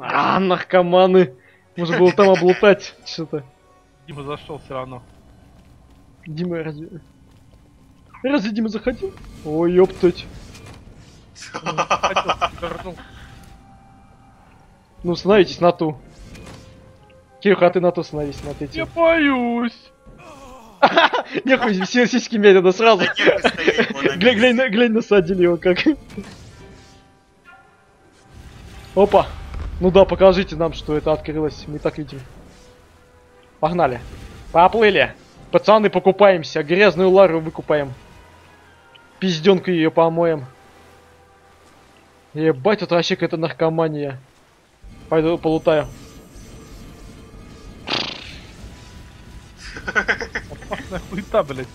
А, наркоманы. Можно было там облутать что-то. Дима зашел все равно. Дима разве... Разве Дима заходил? Ой, ёптать. Ну, становитесь на ту. Кирюха, а ты на ту становись, Я смотрите. боюсь. Нехуй, все сиськи медленно сразу. На Глянь, глянь, на- глянь, насадили его как. Опа. Ну да, покажите нам, что это открылось. Мы так видим. Погнали. Поплыли. Пацаны, покупаемся. Грязную Лару выкупаем. Пизденку ее помоем. Ебать, тут вообще какая-то наркомания. Пойду полутаю. Опасная хуета, блядь.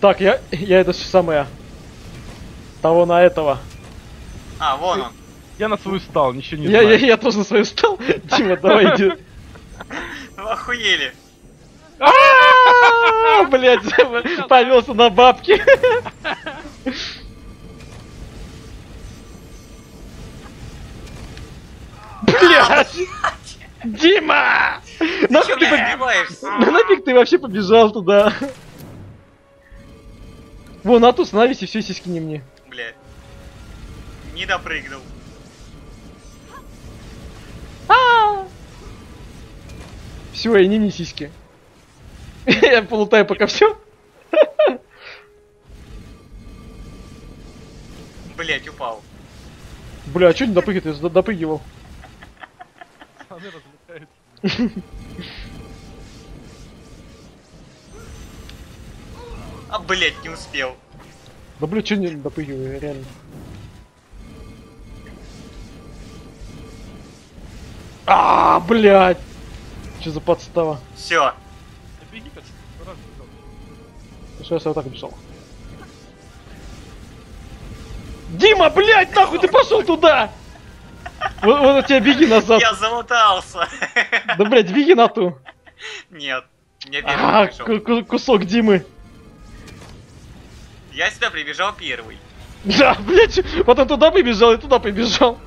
Так, я, я это самое. Того на этого. А, вон он. Я на свою стал, ничего не Я, я, знаю. я тоже на свою стал. Дима, давай иди. Вы охуели. Блять, повелся на бабки. Блять! Дима! Нафиг ты, нафиг вообще побежал туда? Вон, а тут становись и все сиськи не мне. Блядь. Не допрыгнул. Все, и не не сиськи. Я полутаю пока все. Блядь, упал. Бля, а чё не допрыгивает? Я допрыгивал. А, блядь, не успел. Да бля, чё не допрыгиваю, реально. А, блядь! Что за подстава? Все. Что я вот так бежал? Дима, блядь, нахуй ты пошел туда! Вот, вот тебя беги назад. Я замотался. Да, блядь, беги на ту. Нет. Я А, первый пришел. ку- кусок Димы. Я сюда прибежал первый. Да, блядь, потом туда побежал и туда побежал.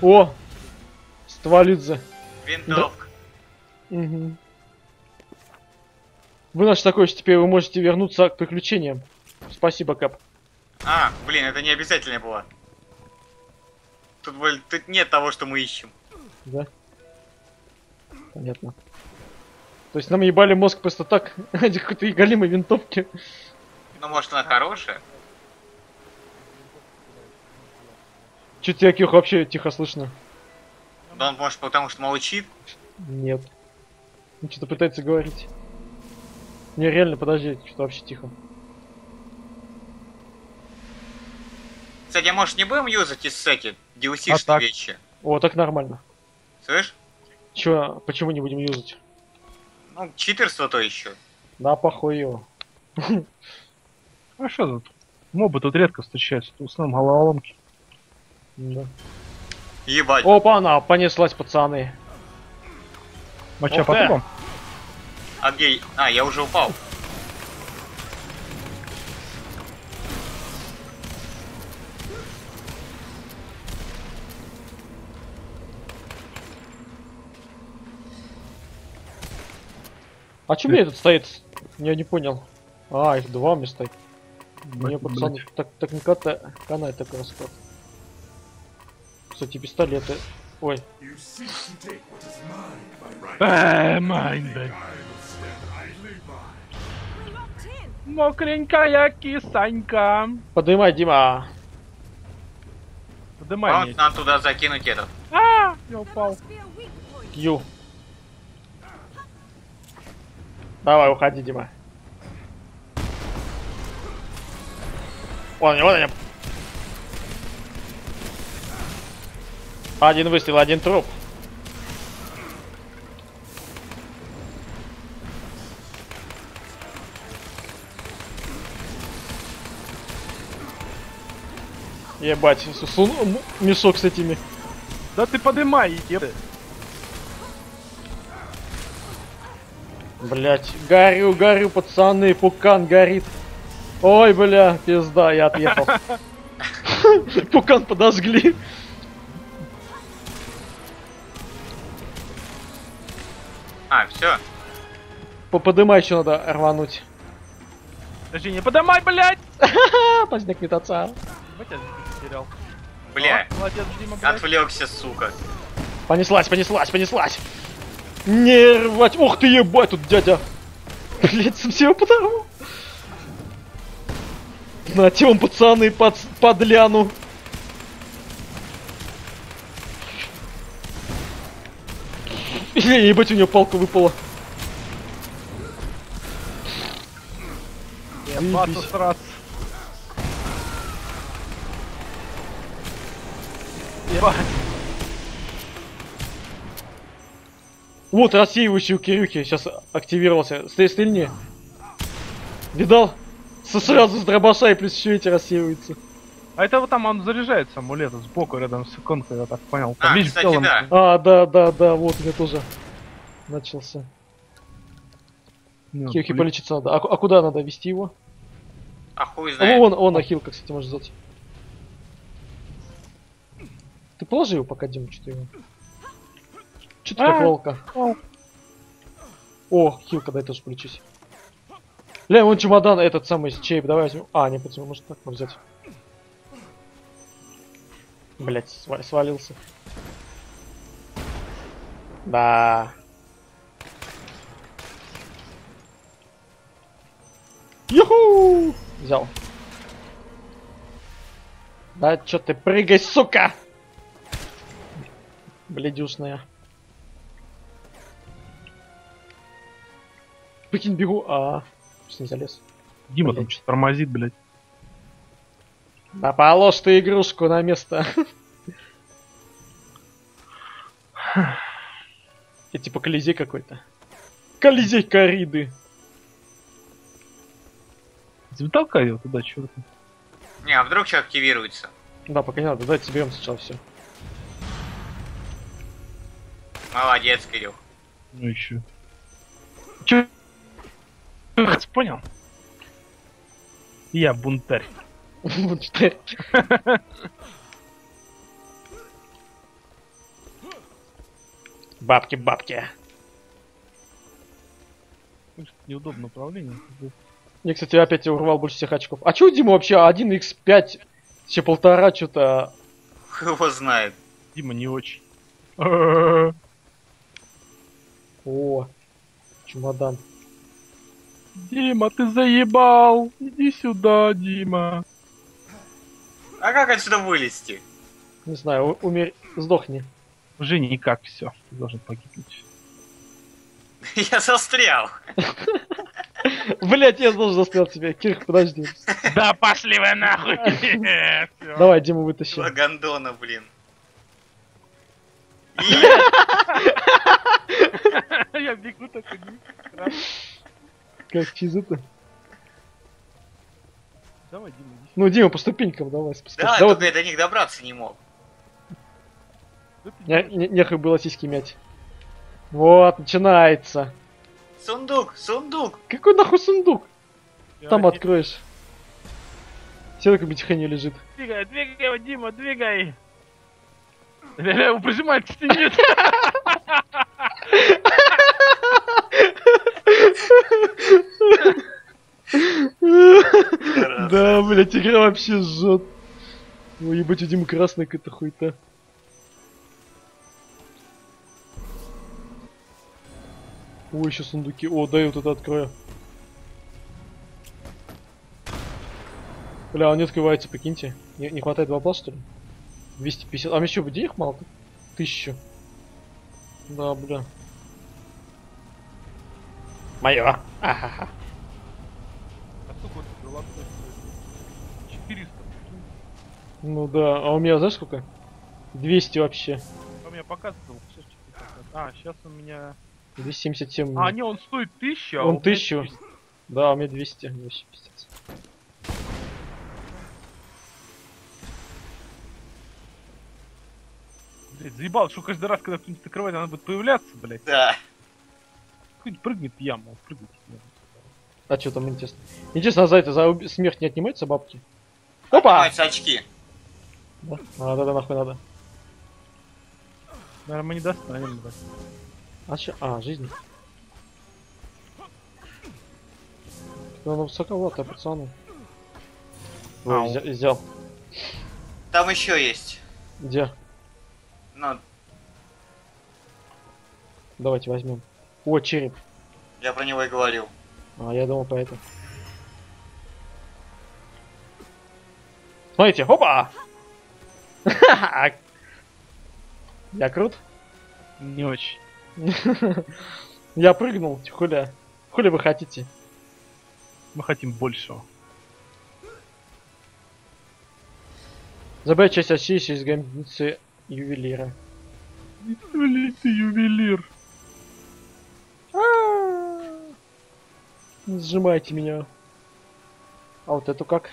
О, стволидзе. Винтовка. Угу. Вы наш такой, что теперь вы можете вернуться к приключениям. Спасибо, Кап. А, блин, это не обязательно было. Тут, блин, тут нет того, что мы ищем. Да? Понятно. То есть нам ебали мозг просто так, ради какой-то галимой винтовки. Ну, может, она хорошая? Тебя, Кирюх, вообще тихо слышно? Да он, может, потому что молчит? Нет. Он что-то пытается говорить. Не, реально, подожди, что-то вообще тихо. Кстати, а может, не будем юзать из эти А DLC-шные так? вещи? О, так нормально. Слышь? Чё, почему не будем юзать? Ну, читерство то еще. Да, похуй его. А что тут? Мобы тут редко встречаются, в основном головоломки. Да. Ебать. Опа, она понеслась, пацаны. Моча ты. потоком? А где... А, я уже упал. А у меня тут стоит? Я не понял. А, их два мне стоит. Мне, пацаны, так, так не ката, канает такой расклад. Кстати, пистолеты. Ой, майн, блядь. Мокренькая кисанька. поднимай, Дима. Вам меня. надо туда закинуть этот. А, я упал. Ю. Давай, уходи, Дима. Вон они, вон они. Один выстрел, один труп. Ебать, сун мешок с этими. Да ты подымай, иди. Блять, горю, горю, пацаны, пукан горит. Ой, бля, пизда, я отъехал. Пукан подожгли. Все. Подымай еще надо рвануть. Подожди, не подымай, блядь! Поздняк метаться. Потерял. Бля, молодец, Дима, блядь. отвлекся, сука. Понеслась, понеслась, понеслась. Не рвать. Ух ты, ебать, тут дядя. Блять, совсем подорвал. Нате вам, пацаны, под, подляну. Ебать, у него палка выпала. Пасу сразу. Ебать. Вот, рассеивающий у Кирюхи сейчас активировался. Стой, стрельни. Видал? Сразу с дробаша и плюс еще эти рассеиваются. А это вот там он заряжается амулет сбоку рядом с иконкой, я так понял. Там, А, кстати, целом- да. А, да, да, да, вот у меня тоже начался. Ну, Кирюхе блин. полечиться надо. А, а куда надо вести его? А хуй А знает. вон, он, ахилка, кстати, может взять. Ты положи его пока, Дима, что-то его. Че ты как А. волка? О. О, хилка, дай тоже полечусь. Ля, вон чемодан этот самый чейп, давай возьмем. А, не почему, может так можно взять. Блять, свалился. Да. Юху! Взял. Да чё ты прыгай, сука! Бледюшная. Прикинь, бегу, а... Что не залез? Дима там блядь. что-то тормозит, блядь. Да положь ты игрушку на место. Это типа колизей какой-то. Колизей кориды. Толкай его туда, черт. Не, а вдруг что активируется? Да, пока не надо, давайте соберем сначала все. Молодец, Кирюх. Ну еще. Че? Понял? Я бунтарь. Бабки, бабки. Неудобное управление. Я, кстати, опять урвал больше всех очков. А чё у Димы вообще 1x5, еще полтора, что-то... Его знает. Дима не очень. О, чемодан. Дима, ты заебал! Иди сюда, Дима. А как отсюда вылезти? Не знаю, умер... Сдохни. Уже никак все. Ты должен погибнуть. Я застрял. Блять, я должен застрял тебя. Кирк, подожди. Да пошли вы нахуй! Давай, Диму вытащи. Два гондона, блин. Я бегу такой. Как чизы-то? Давай, Дима, иди Ну, Дима, по ступенькам давай Да, спускайся. Да вот, только я до них добраться не мог. не, не- нехуй было сиськи мять. Вот, начинается. Сундук, сундук. Какой нахуй сундук? Я Там не- откроешь. Все такое битиханье лежит. Двигай, двигай его, Дима, двигай! Ля-ля, его прижимает к стене. Да, блять, игра вообще жжет. Ой, ебать, у Димы красная какая-то хуйта. Ой, еще сундуки. О, дай вот это открою. Бля, он не открывается, прикиньте. Не, не хватает бабла, что ли? 250. А мне что, денег мало? Тысячу. Да, бля. Моё. Ахаха. А сколько у тебя золотой стоит? 400. Ну да, а у меня знаешь сколько? 200 вообще. А у меня показывал. А, сейчас у меня... 277. у А, не, он стоит 1000, а Он у меня 1000. 400. Да, у меня 200. Вообще пиздец. Блядь, заебал, что каждый раз, когда кто-нибудь открывает, она будет появляться, блядь. Да. хоть прыгнет в яму, прыгнет. в яму. А что там интересно? Интересно, а за это, за смерть не отнимаются бабки? Опа! Отнимаются очки. Да, а, да, да, нахуй надо. Наверное, мы не достанем, блядь. А чё? А, жизнь. Ну, ну высоковато, пацаны. Ой, Ау. взя- взял. Там еще есть. Где? Ну, Давайте возьмем. О, череп. я про него и говорил. А, я думал про это. Смотрите, опа! Я крут? Не очень. Я прыгнул, хуля. Хули вы хотите? Мы хотим большего. Забрать часть осей из гробницы ювелира. Блин, ты ювелир. Сжимайте меня. А вот эту как?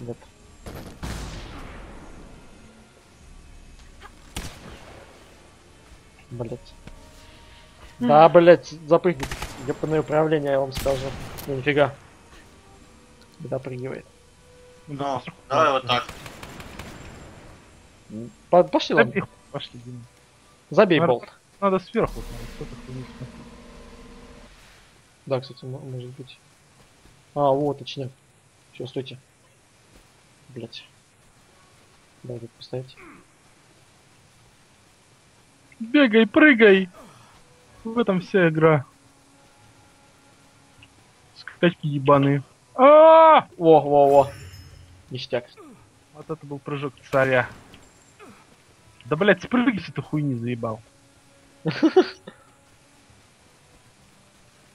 Нет. Блять. Да, блять, запрыгнет. Ебаное управление, я вам скажу. Ну, нифига. Допрыгивает. Ну, давай вот так. По- Пошли, ладно. Пошли, Дима. Забей Надо- болт. Надо сверху. Да, кстати, мо- может быть. А, вот, точняк. Все, стойте. Блять. Да, тут поставить. Бегай, прыгай! В этом вся игра. Скачки ебаные. А! Во, во, во. Ништяк. Вот это был прыжок царя. Да, блядь, спрыгни с этой хуйни, заебал.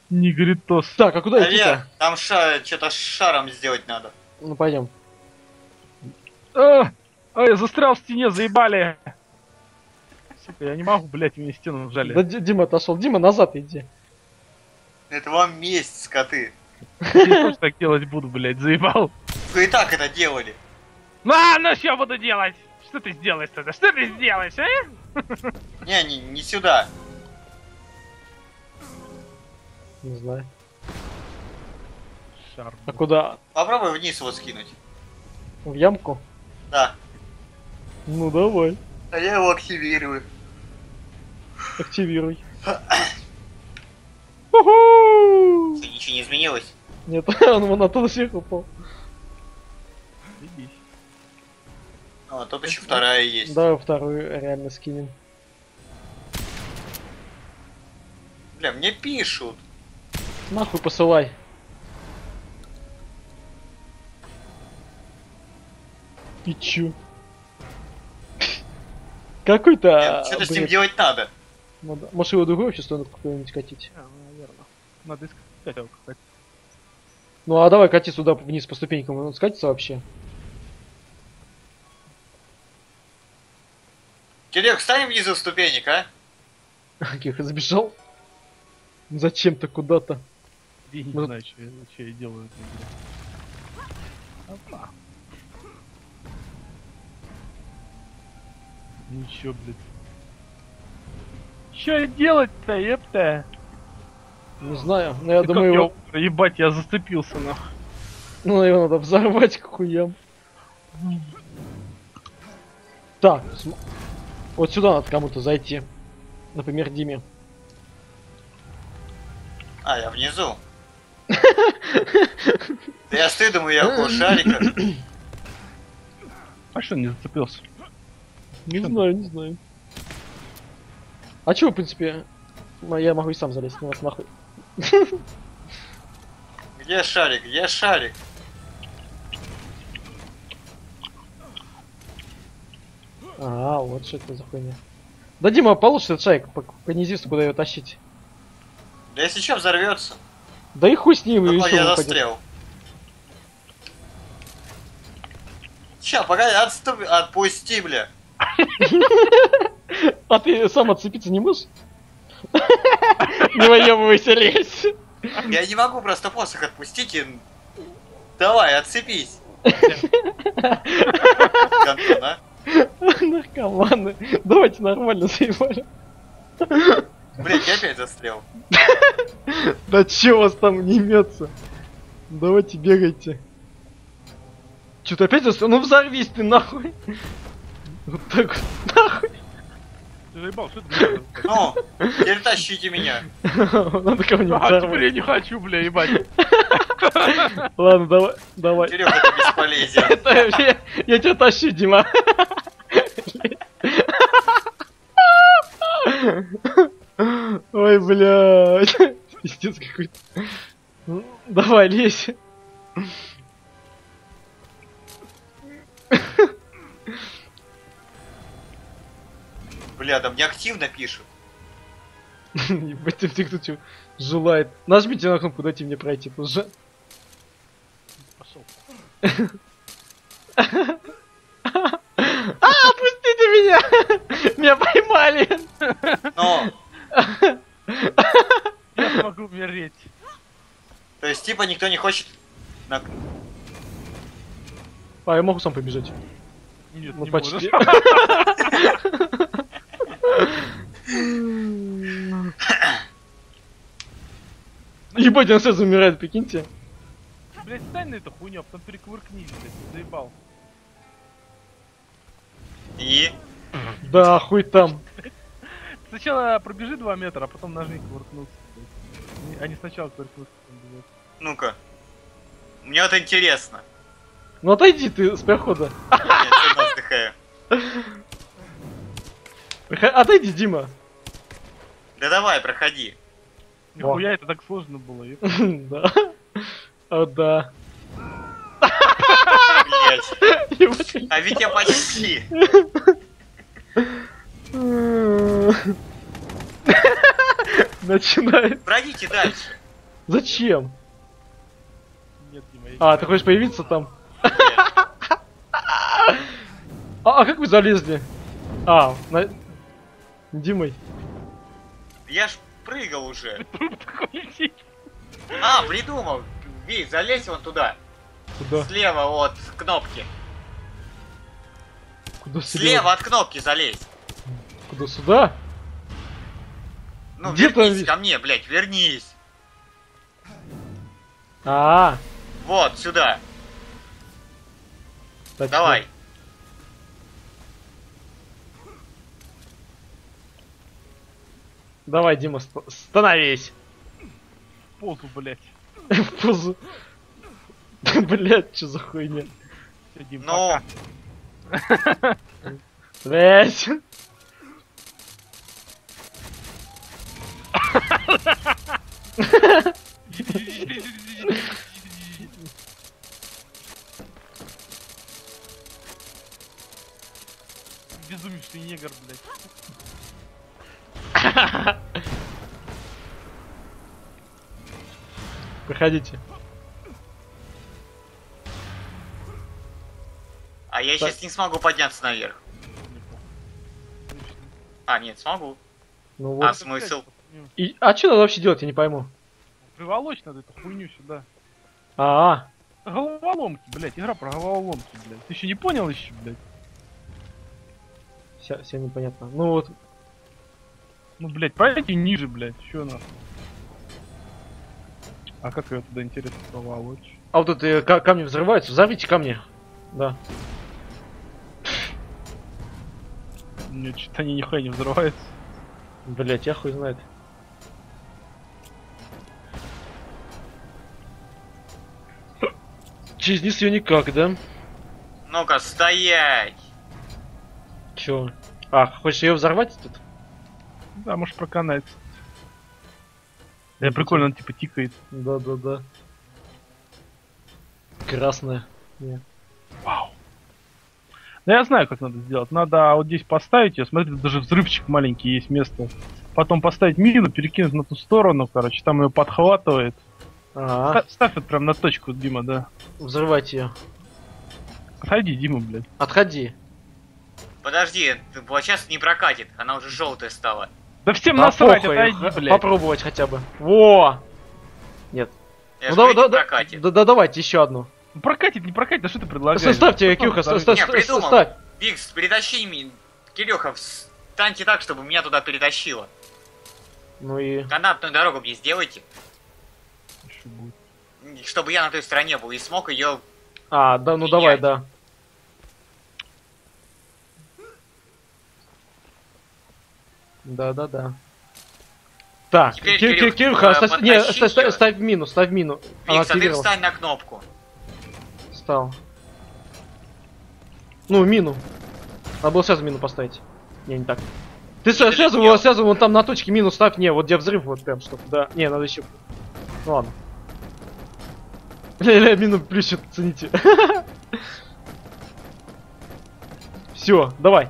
Негритос. Так, а куда идти-то? Наверх. Там ша... что-то с шаром сделать надо. Ну, пойдем. А, а, я застрял в стене, заебали. Сука, я не могу, блядь, меня стену жали. Да, Ди- Дима отошел. Дима, назад иди. Это вам месть, скоты. Я тоже так делать буду, блядь, заебал. Вы и так это делали. На, ну что буду делать? Что ты сделаешь тогда? Что ты сделаешь, а? Не, не, не сюда. Не знаю. Шар. А куда? Попробуй вниз его скинуть. В ямку? Да. Ну, давай. А я его активирую. Активируй. Уху! Что, ничего не изменилось? Нет, он вон оттуда сверху упал. Заебись. А, тут еще вторая есть. Давай вторую реально скинем. Бля, мне пишут. Нахуй посылай. И чё? Какой-то... Что-то с ним делать надо. Надо- Может его другую вообще сторону какую-нибудь катить? А, ну, наверное. Надо искать Ну а давай кати сюда вниз по ступенькам, он скатится вообще. Кирилл, встань внизу ступенек, а? Кирилл забежал. Зачем-то куда-то. Я не Ну, знаю, что я, что я делаю. в этой игре. Опа. Ничего, блядь. Что делать-то, епта? Не знаю, но я Ты думаю его... я- Ебать, я зацепился, нахуй. Ну его надо взорвать к хуям. Так, см- вот сюда надо кому-то зайти. Например, Диме. А, я внизу. Да я стою, думаю, я около шарика. А что не зацепился? Не знаю, не знаю. А чё, в принципе, я могу и сам залезть, ну вас нахуй. Где шарик? Где шарик? А, вот что это за хуйня. Да, Дима, получится этот шайк, по, по низисту, куда ее тащить. Да если что, взорвется. Да и хуй с ним, и ещё я застрял. Ща, погоди, отступ... отпусти, бля. А ты сам отцепиться не можешь? Не выебывайся, лезь. Я не могу просто посох отпустить и... Давай, отцепись. А? Наркоманы. Давайте нормально заебали. Блять, я опять застрял. Да че вас там не имется? Давайте бегайте. Че ты опять застрял? Ну взорвись ты нахуй. Вот так вот. Ты заебал, что это? Ну, теперь тащите меня. Надо кого-нибудь А, теперь взорвать. я не хочу, бля, ебать. Ладно, давай, давай. Серега, ты бесполезен. Это я, я тебя тащу, Дима. Ой, блядь. Пиздец какой-то. Ну, Давай, лезь. Бля, там неактивно пишут. Ебать, ты кто чё желает. Нажмите на кнопку, дайте мне пройти. Пошел. А, отпустите меня! Меня поймали! Но, Я смогу умереть. то есть, типа, никто не хочет... на- А, я могу сам побежать. Нет, Ну, не почти. Ебать, он сразу умирает, прикиньте. Блять, стань на эту хуйню, а потом перекувыркнись, блядь, заебал. И... Да, хуй там. Сначала пробежи 2 метра, а потом нажми кувыркнуться. блядь. Не- А сначала кувыркнуться. Ну-ка. Мне вот интересно. Ну отойди ты с прохода. Нет, вздыхаю. Прохо- Отойди, Дима. Да давай, проходи. Нихуя это так сложно было. Да. О, да. Блять. А ведь я почти. Начинает. Пройдите дальше. Зачем? Нет, Дима, А, ты хочешь появиться там? А, а как вы залезли? А, на... Димой. Я ж прыгал уже. Труп такой летит. А, придумал. Вей, залезь вон туда. Куда? Слева от кнопки. Куда Слева от кнопки залезь. Куда сюда? Ну, Где там вернись вис- ко мне, блядь, вернись. А, Вот, сюда. точно. Давай. Давай, Дима, ст- становись. Позу, блять. В позу. Блять, что за хуйня? Ну, пока. Блять. Безумнейший негр, блядь. Проходите. а я сейчас не смогу подняться наверх. А, нет, смогу. Ну А вот. смысл? И, а что надо вообще делать, я не пойму. Приволочь надо эту хуйню сюда. А, Головоломки, блядь, игра про головоломки, блядь. Ты еще не понял еще, блядь? все, все непонятно. Ну вот, Ну, блядь, пройти ниже, блядь, что нахуй? А как ее туда интересно проволочь? а вот это э, ка- камни взрываются, взорвите камни. Да. Нет, что-то они нихуя не взрываются. Блять, я хуй знает. Через низ ее никак, да? Ну-ка, стоять! Чё? А, хочешь ее взорвать тут? Да, может проканать. Да, прикольно, он типа тикает. Да, да, да. Красная. Не. Вау. Да я знаю, как надо сделать. Надо вот здесь поставить ее, смотри, тут даже взрывчик маленький есть место. Потом поставить мину, перекинуть на ту сторону, короче, там ее подхватывает. Ага, Ста- Ставь вот прям на точку, Дима, да. взрывайте ее. Отойди, Дима, блядь. Отходи. Подожди, вот сейчас не прокатит, она уже желтая стала. Да всем Да насрать, отойди, блядь. Попробовать хотя бы. Во! Я ну да, да, да, да, да, давайте еще одну. Ну, Прокатит, не прокатит, да что ты предлагаешь? Ставьте, Что Кирюха, там ставь. Викс, перетащи меня. Кирюха, встаньте так, чтобы меня туда перетащило. Ну и... Канатную дорогу мне сделайте. Чтобы я на той стороне был и смог ее... А, да, ну Менять. давай, да. Да-да-да. Так, Теперь, Кир- Кир- Кирюх, Кирюха, э, оставь- не, ставь, ставь- ставь мину, ставь мину. Она Викс, а ты встань на кнопку. Стал. Ну, мину. Надо было сразу мину поставить. Не, не так. Ты сразу, сразу, вот, сразу вон там на точке мину ставь. Не, вот где взрыв, вот прям что Да, не, надо еще. Ну ладно. Ля-ля, мину плющит, цените. Все, давай.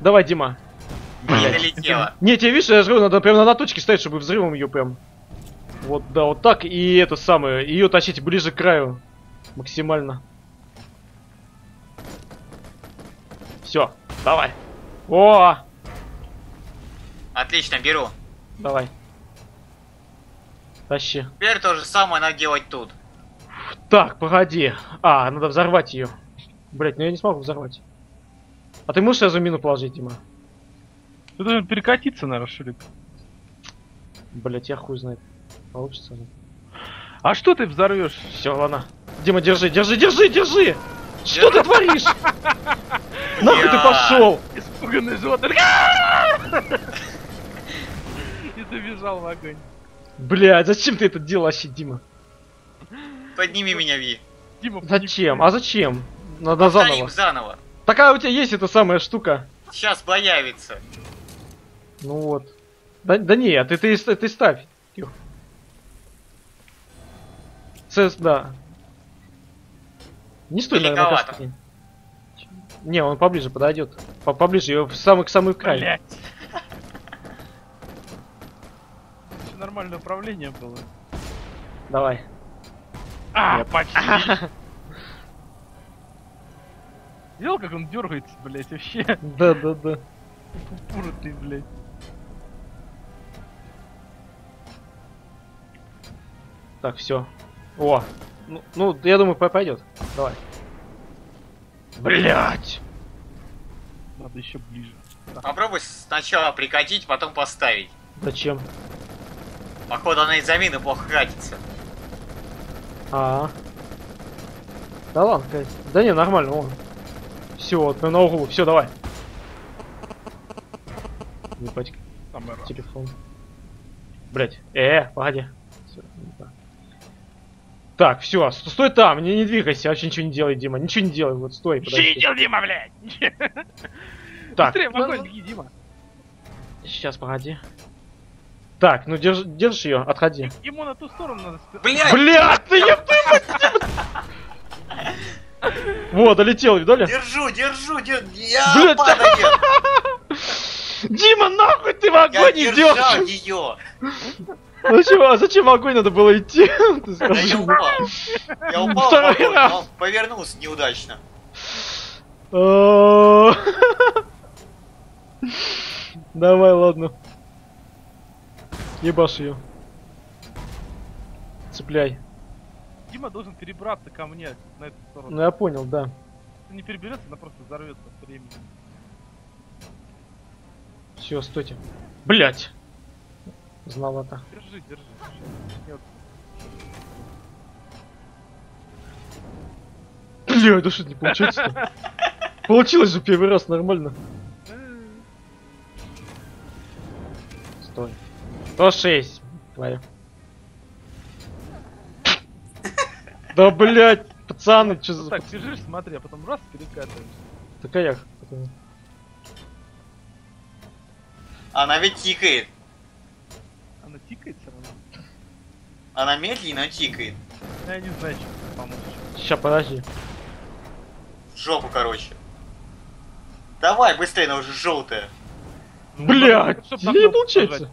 Давай, Дима. Не долетела. Не, тебе видишь, я же говорю, надо прям на точке ставить, чтобы взрывом ее прям. Вот, да, вот так. И это самое, ее тащить ближе к краю. Максимально. Все, давай. О, Отлично, беру. давай. Тащи. Теперь то же самое надо делать тут. Так, погоди. А, надо взорвать ее. Блять, ну я не смогу взорвать. А ты можешь сразу мину положить, Дима? Ты должен перекатиться, наверное, Шурик. Блять, я хуй знает. Получится ли? А что ты взорвешь? Все, ладно. Дима, держи, держи, держи, держи! Что ты творишь? Нахуй ты пошел? Испуганный животное. И забежал в огонь. Блядь, зачем ты это делал вообще, Дима? Подними меня, Ви. Дима, Зачем? А зачем? Надо заново. заново. Такая у тебя есть эта самая штука. Сейчас появится. Ну вот. Да, да не, ты, ты, ты ставь. Тихо. Сэс, да. Не стой, наверное, каски. Не, он поближе подойдет. По поближе, ее в самый, к самый край. Блять. Нормальное управление было. Давай. А, Нет. почти. Видел, как он дергается, блять, вообще? Да, да, да. Упоротый, блять. Так, все. О. Ну, ну, я думаю, по- пойдет. Давай. Блять. Надо еще ближе. Попробуй сначала прикатить, потом поставить. Зачем? Походу она из-за мины плохо катится. А. Да ладно, Кать. Да не, нормально, он. Все, вот прям на углу. Все, давай. Ебать, телефон. Блять. Э, погоди. Всё, не так. Так, все, стой там, не, не двигайся, вообще ничего не делай, Дима. Ничего не делай, вот стой, подожди. Видел, Дима, блядь! Так, Быстрее, ну, огонь, беги, Дима. сейчас, погоди. Так, ну держи, держи ее, отходи. Ему на ту сторону надо Блять! Блядь, ты еб- Вот, долетел, видали? Держу, держу, держу. Я Блядь. падаю. Дима, нахуй ты в Я огонь держал идешь? Зачем, а зачем в огонь надо было идти? Да я скажи. упал. Я упал в огонь, раз. но повернулся неудачно. Давай, ладно. Ебашь ее. Цепляй. Дима должен перебраться ко мне на эту сторону. Ну я понял, да. Если не переберется, она просто взорвется от времени. Все, стойте. Блять. Знал это. Держи, держи. Нет. Бля, да что не получается Получилось же первый раз нормально. Стой. 106. Твоя. Да блять, пацаны, что Ну за... так, бежишь, смотри, а потом раз перекатываешь. Такая як. Она ведь тикает. Она тикает все равно. Она медленно тикает. Я не знаю, чем помочь. Ща, подожди. В жопу, короче. Давай, быстрее, она уже желтая. Ну, Блядь, не получается.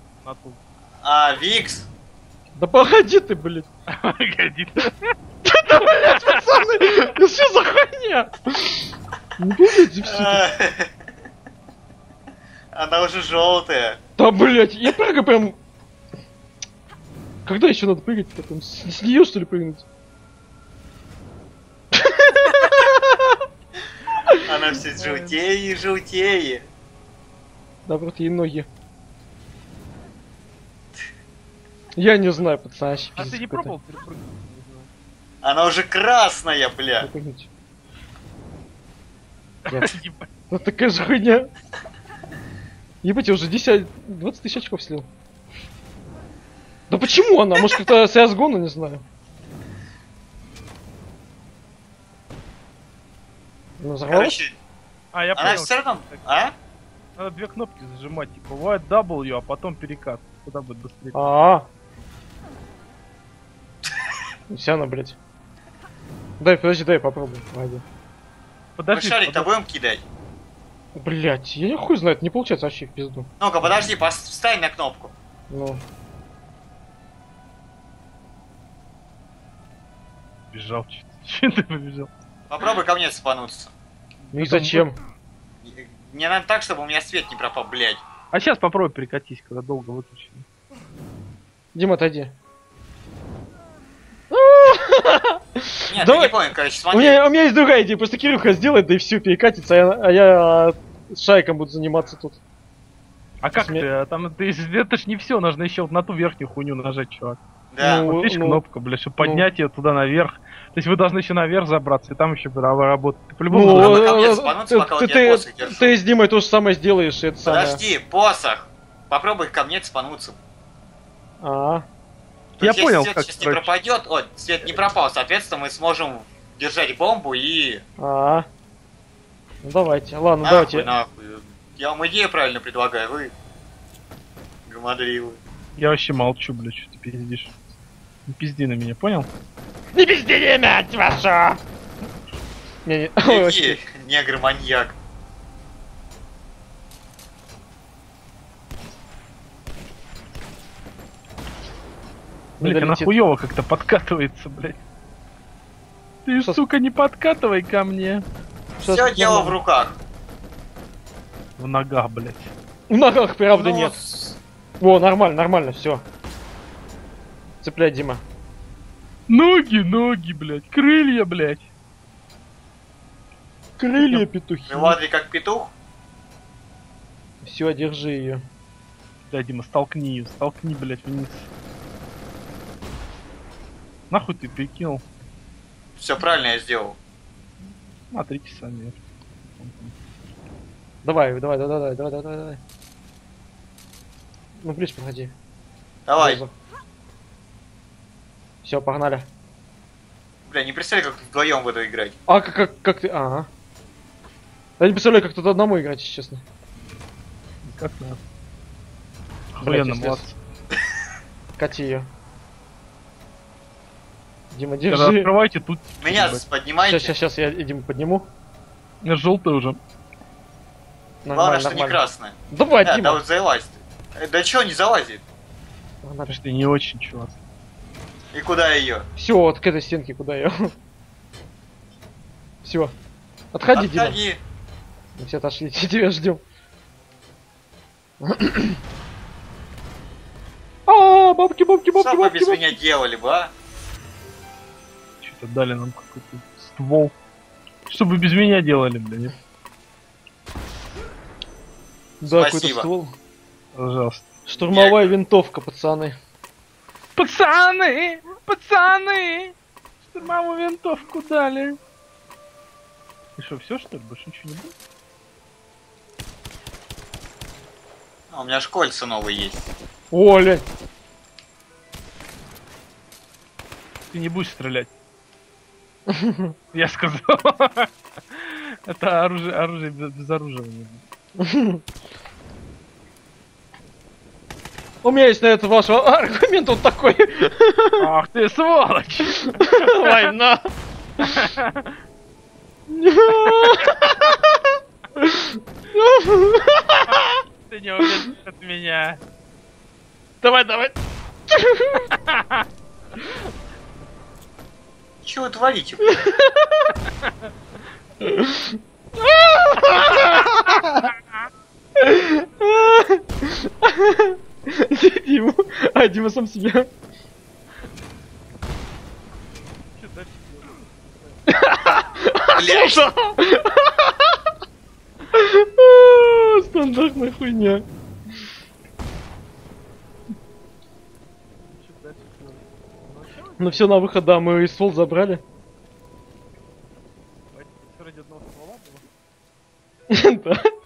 А, Викс. Да погоди ты, блядь. Погоди. Да блять, пацаны, это что за хуйня? Не все. Она уже желтая. Да блять, я прыгаю прям... Когда еще надо прыгать потом? С, с нее что ли прыгнуть? Она все желтее и желтее. Наоборот, ей ноги. Я не знаю, пацан. вообще А ты не пробовал перепрыгнуть? Она уже красная, бля. Вот такая же хуйня. Ебать, я уже 10, 20 тысяч очков слил. Да почему она? Может как-то с разгона, не знаю. Ну? Короче, А, я она понял. все равно... А? Надо две кнопки зажимать, типа White W, а потом перекат. Куда будет быстрее. А. Вся она, блядь. Дай, подожди, дай попробуй. Погоди. Мы Подожди, шарик-то подожди. будем кидать? Блять, я не хуй знает, не получается вообще в пизду. Ну-ка, подожди, пос- встань на кнопку. Ну, Бежал чуть. Че ты побежал? Попробуй ко мне цепануться. ну и зачем? Мне надо так, чтобы у меня свет не пропал, блядь. А сейчас попробуй перекатись, когда долго выключен. Дима, отойди. Нет, Давай. я не понял, короче, У смотри. меня, у меня есть другая идея, просто Кирюха сделает, да и все, перекатится, а я, а я с шайком буду заниматься тут. А как Сме- ты? А Там ты, это ж не все, нужно еще вот на ту верхнюю хуйню нажать, чувак. Да. Ну, Вот видишь ну, кнопка, бля, чтобы поднять ее туда наверх. То есть вы должны еще наверх забраться, и там еще работать. Ты Ну, по-любому э, спануться, ты, ты, ты, держу. ты с Димой то же самое сделаешь, это самое. Подожди, посох. Попробуй ко мне цепануться. А, То Я есть, понял, если как, свет сейчас не пропадет, о, свет не пропал, соответственно, мы сможем держать бомбу и... а. Ну давайте, ладно, нахуй, давайте. нахуй. Я вам идею правильно предлагаю, вы... Громодрилы. Я вообще молчу, бля, что ты пиздишь. Не пизди на меня, понял? Не пизди, не мять ваша! Не, не. Иди, негр-маньяк. Блин, Не она хуёво как-то подкатывается, блядь. Ты, Что сука, не подкатывай ко мне. Все дело в руках. В ногах, блядь. В ногах, правда, Ну, нет. с- Во, нормально, нормально, все. Цепляй, Дима. Ноги, ноги, блядь. Крылья, блядь. Крылья, петухи. Меладри как петух. Все, держи ее. Да, Дима, столкни ее, столкни, блядь, вниз. Нахуй ты перекинул? Все правильно я сделал. Смотрите сами. Давай, давай, давай, давай, давай, давай, давай. Ну, ближе подходи. Давай. Все, погнали. Бля, не представляю, как вдвоем в это играть. А как, как, как ты. Ага. Я не представляю, как тут одному играть, если честно. Как надо. Охуенно, если молодцы. Кати ее. Дима, Когда держи. открывайте, тут... Меня поднимайте. Сейчас, сейчас, сейчас, я Диму подниму. Желтый уже. Нормально, Главное, что не нормально. красное. Давай, Да, да Дима. вот залазь ты. Э, Да чё не залазит? Погнали. Что не очень, чувак. И куда ее? Все, вот к этой стенке, куда ее. Все. Отходи, Дима. Отходи. Мы все отошли, тебя ждем. А, бабки, бабки, бабки, Что бабки, без бабки. меня делали бы, а? Что-то дали нам какой-то ствол. Что бы без меня делали, бля, нет? Да, какой-то ствол. Пожалуйста. Штурмовая винтовка, пацаны. Пацаны! Пацаны! Штурмовую винтовку дали. И что, все что ли? Больше ничего не будет? А, У меня ж кольца новые есть. Оля, Ты не будешь стрелять. Я сказал. Это оружие, оружие без, без оружия. у меня есть на это ваш аргумент вот такой. Ах ты сволочь! Война. Ты не убежишь от меня. Давай, давай. Чего вы творите? бля? Дима. А, Дима сам себя. Чё дальше делать? Блядь, А, Стандартная хуйня. Ну, все, на выход, да, мы и ствол забрали. Да.